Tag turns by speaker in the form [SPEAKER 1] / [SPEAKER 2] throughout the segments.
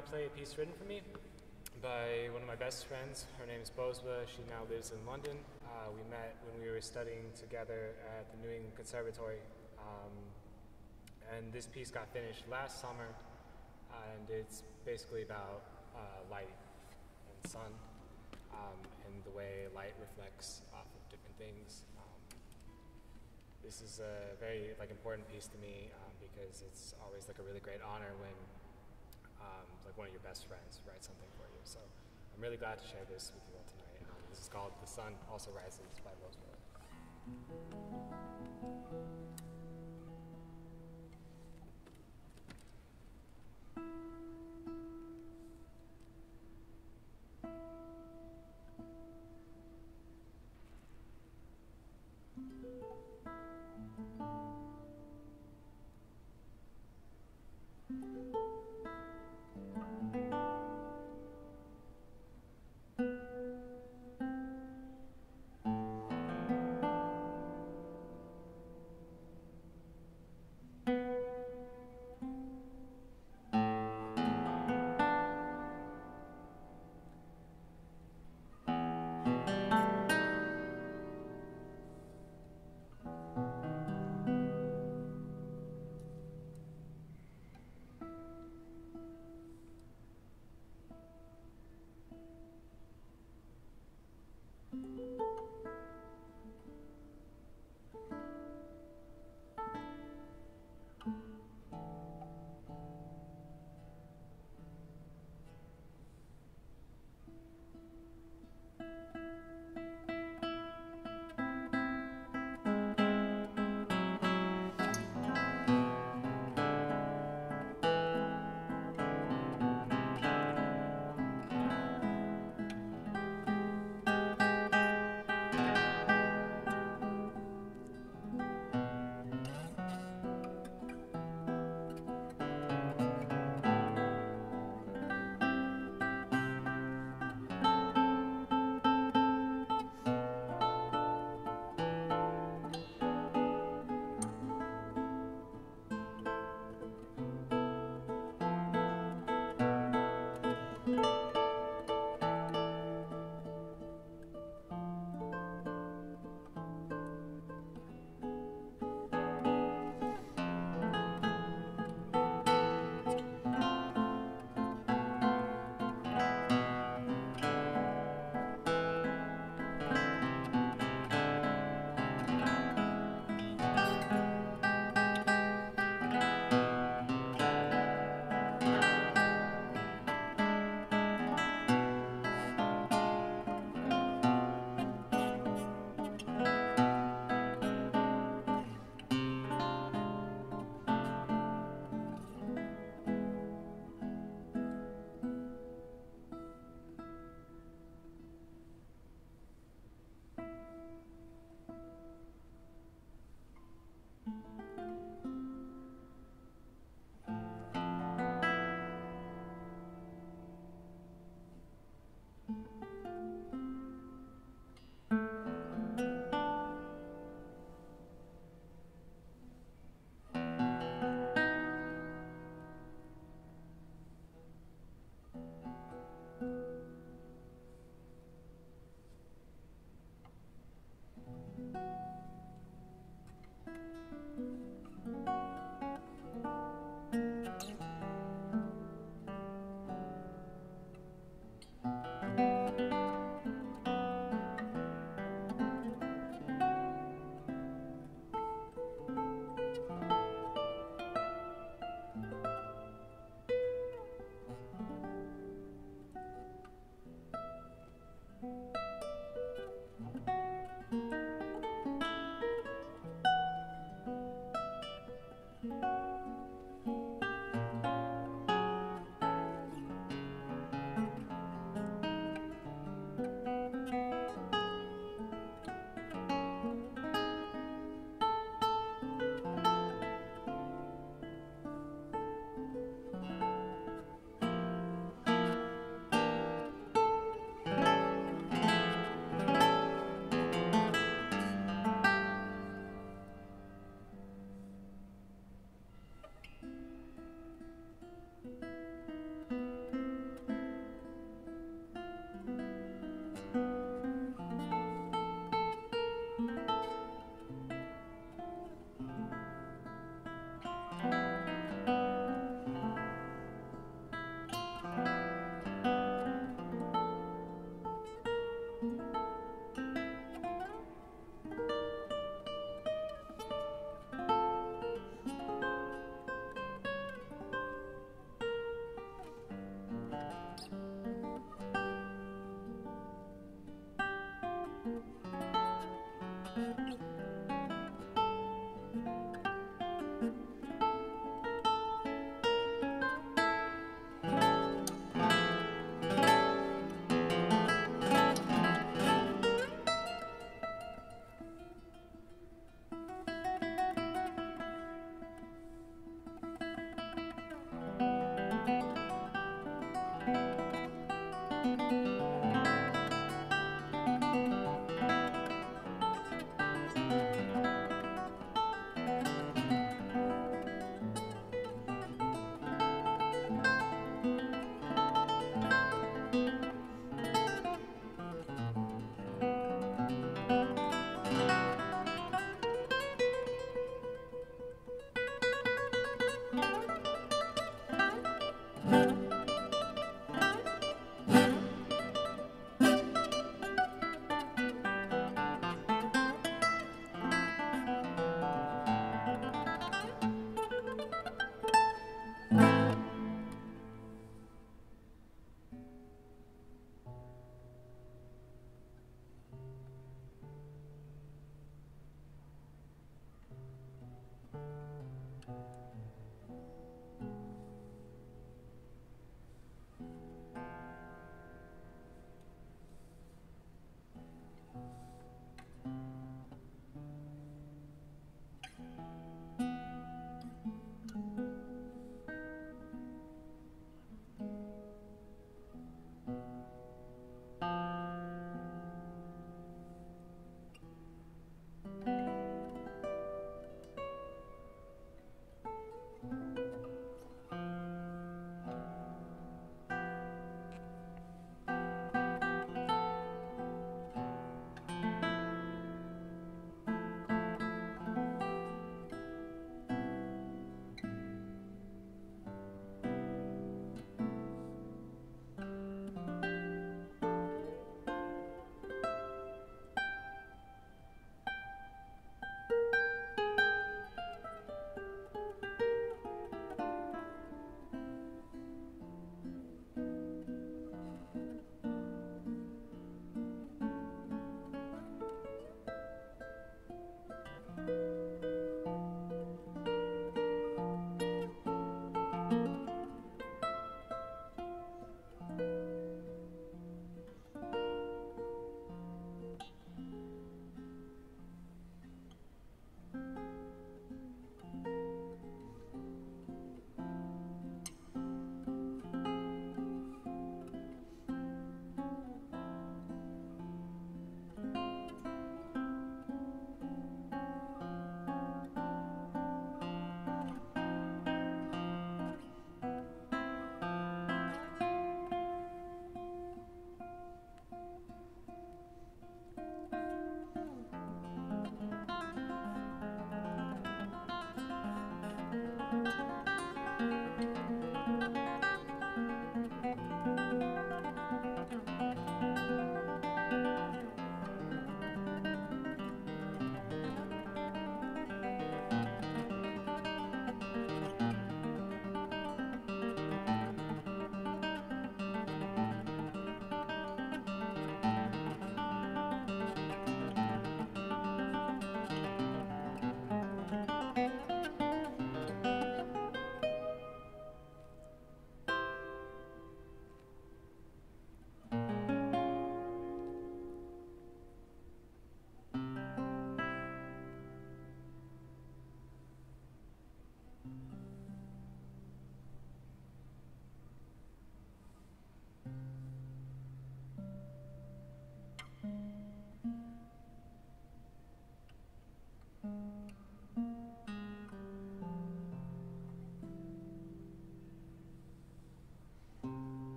[SPEAKER 1] Now play a piece written for me by one of my best friends. Her name is Bosba. She now lives in London. Uh, we met when we were studying together at the New England Conservatory. Um, and this piece got finished last summer, and it's basically about uh, light and sun um, and the way light reflects off of different things. Um, this is a very like important piece to me um, because it's always like a really great honor when um, like one of your best friends write something for you. So I'm really glad to share this with you all tonight. Um, this is called The Sun Also Rises by Bosba.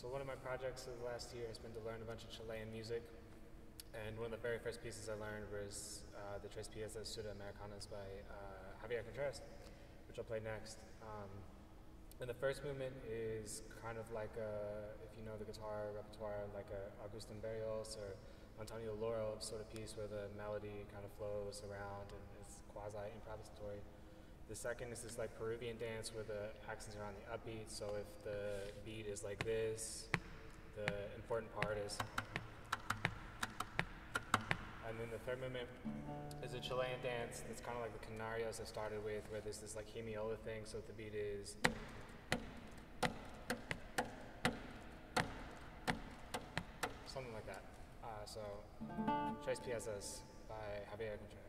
[SPEAKER 1] so one of my projects of the last year has been to learn a bunch of Chilean music. And one of the very first pieces I learned was uh, the Tres Piezas Sudamericanas by uh, Javier Contreras, which I'll play next. Um, and the first movement is kind of like a, if you know the guitar repertoire, like a Agustin Barrios or Antonio Lauro sort of piece where the melody kind of flows around and is quasi improvisatory. The second is this like Peruvian dance where the accents are on the upbeat. So if the beat is like this, the important part is. And then the third movement is a Chilean dance that's kind of like the Canarios I started with, where there's this like hemiola thing. So the beat is. Something like that. Uh, so, Tres Piezas by Javier Contreras.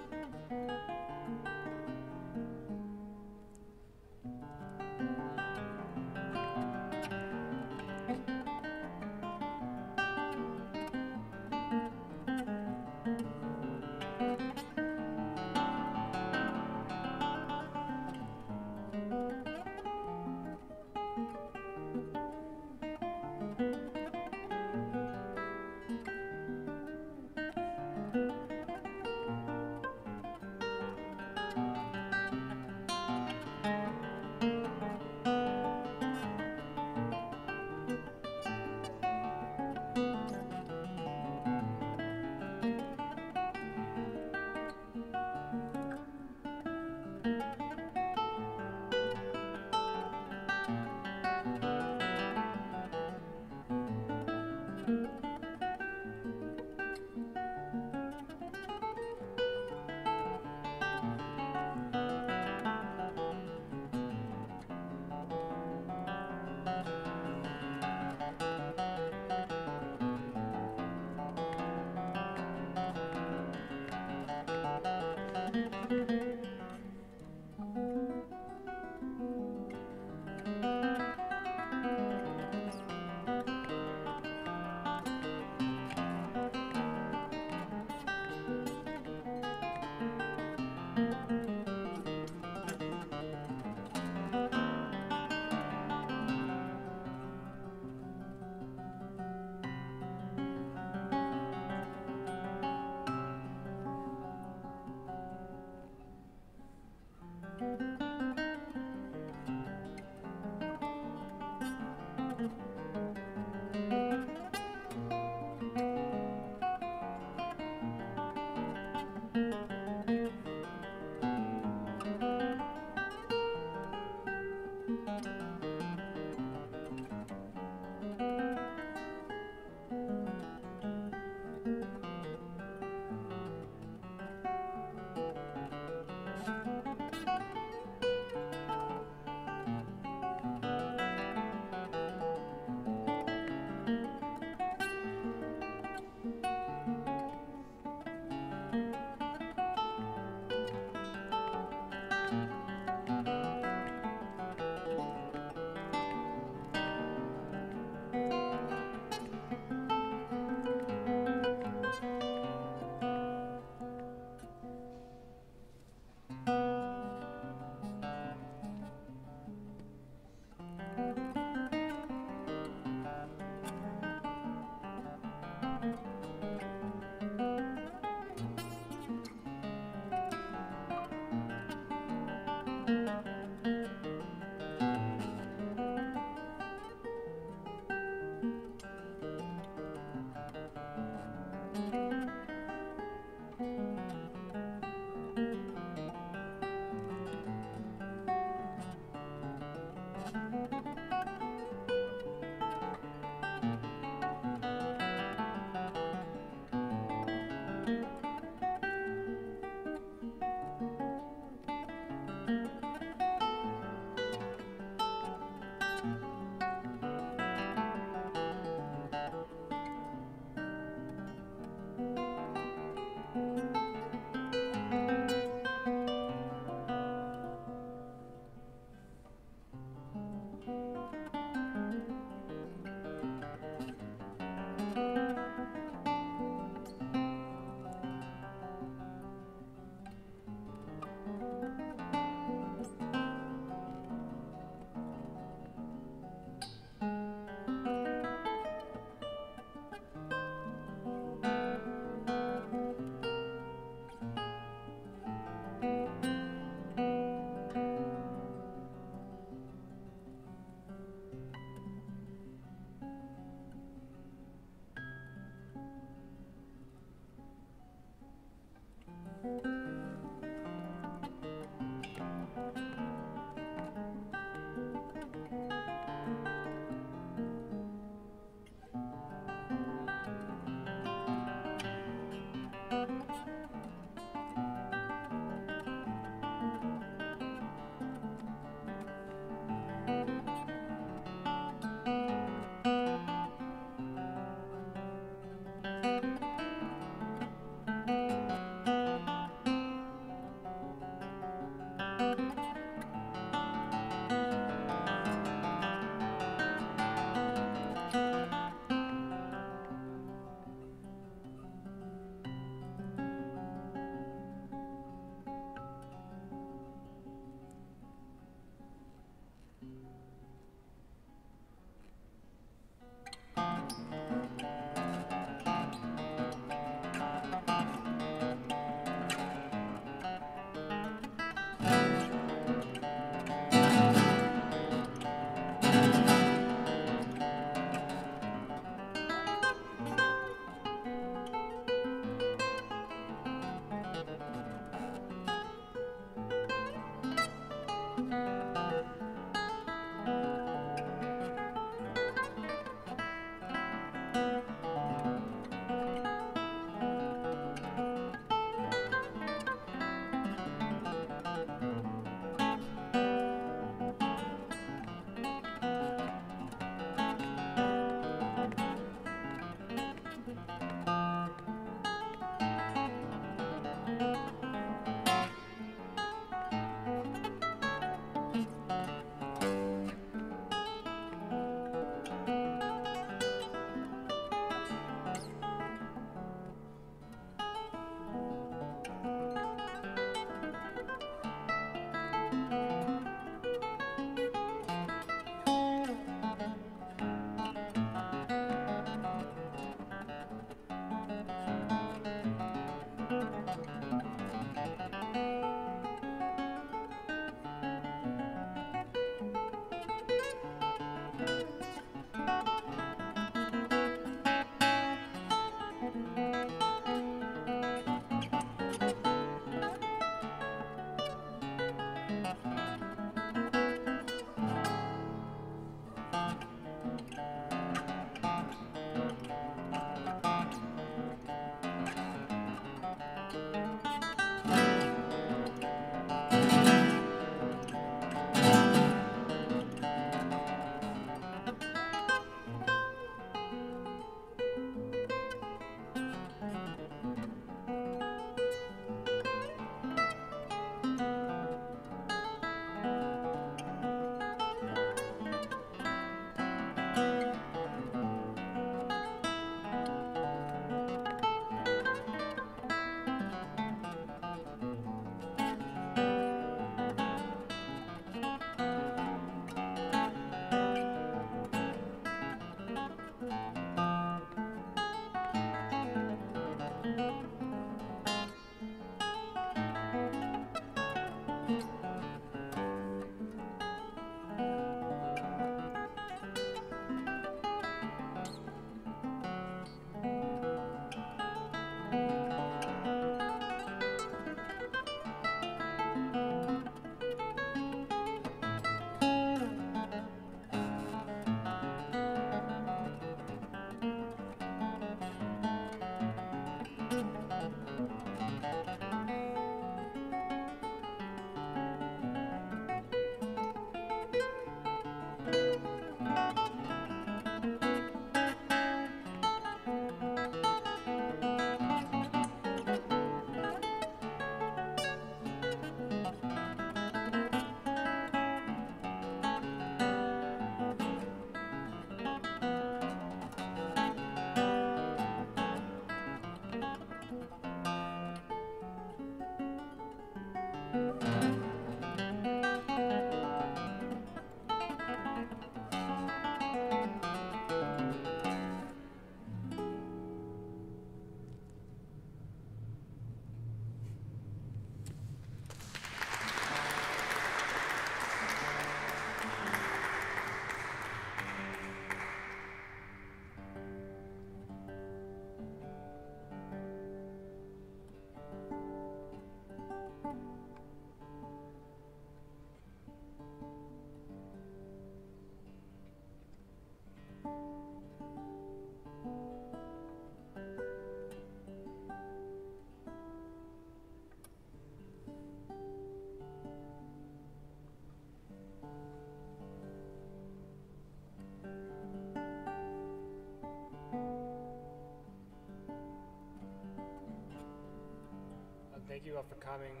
[SPEAKER 1] you all for coming.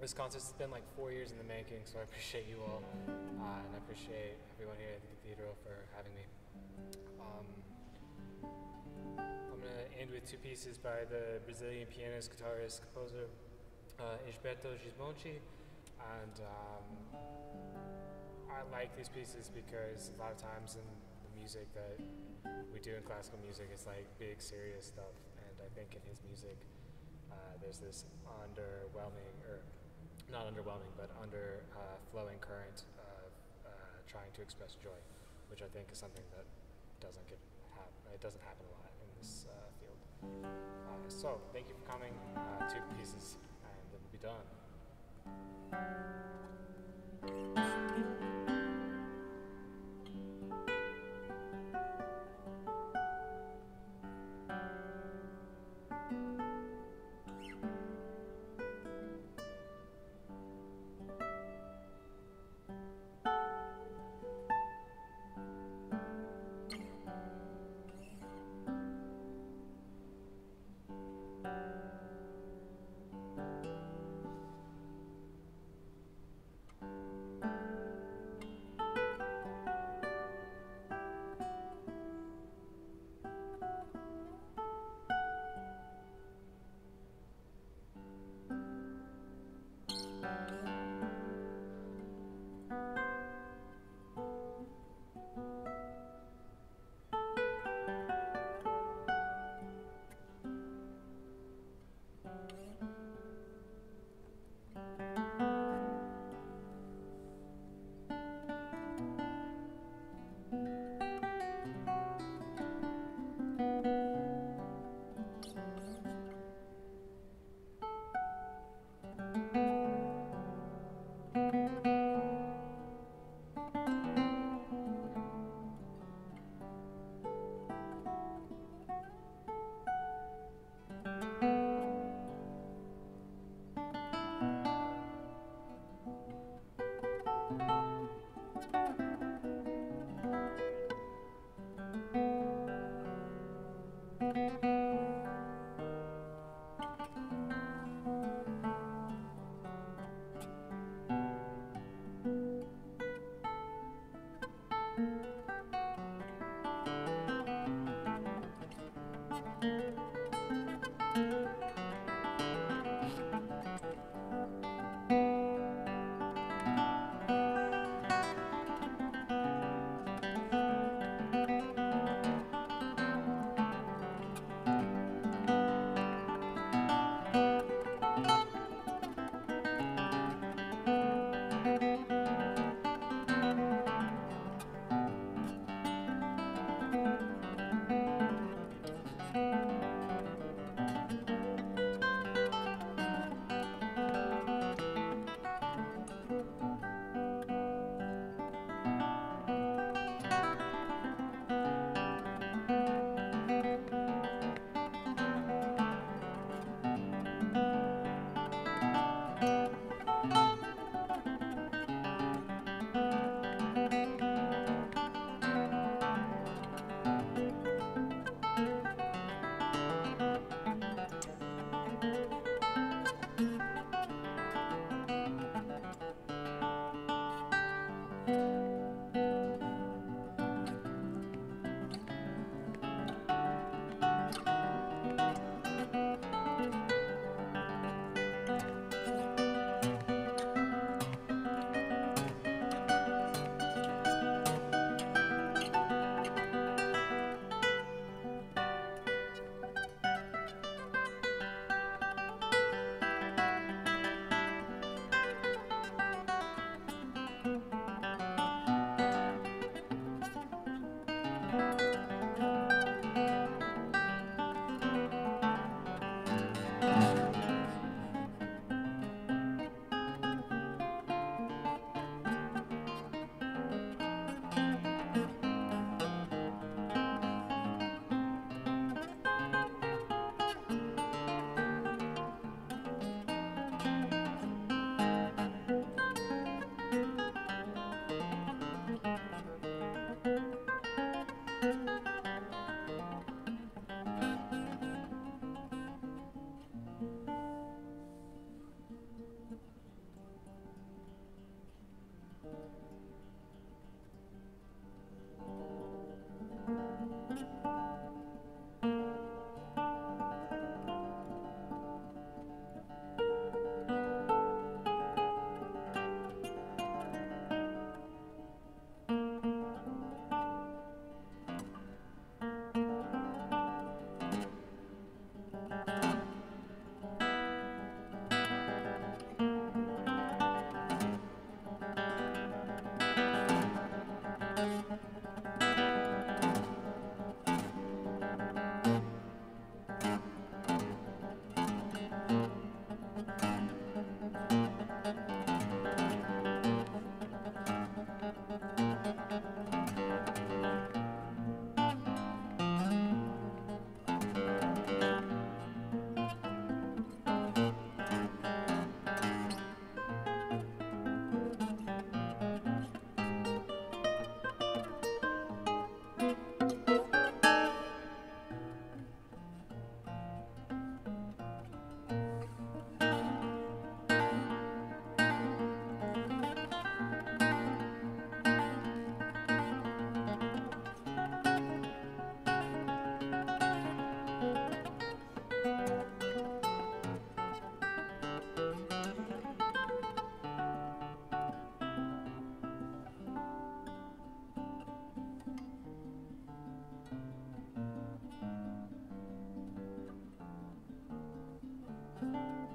[SPEAKER 1] This concert's been like four years in the making, so I appreciate you all, uh, and I appreciate everyone here at the cathedral for having me. Um, I'm gonna end with two pieces by the Brazilian pianist, guitarist, composer uh, Egberto Gismonti, and um, I like these pieces because a lot of times in the music that we do in classical music, it's like big, serious stuff, and I think in his music, there's this underwhelming or not underwhelming, but under uh, flowing current of uh, trying to express joy, which I think is something that doesn't get hap- it doesn't happen a lot in this uh, field. Uh, so thank you for coming. Uh, two pieces, and it will be done.
[SPEAKER 2] Bye.